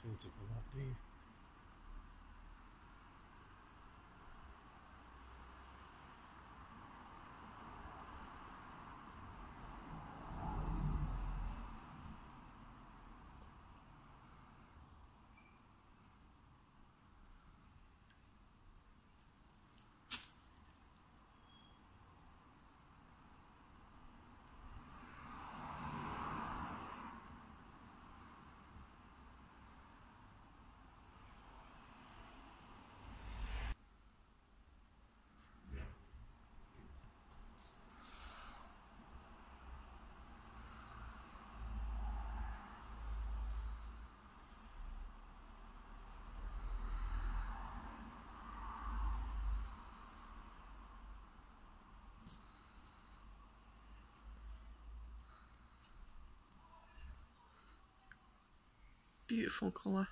素质不大对。Beautiful colour.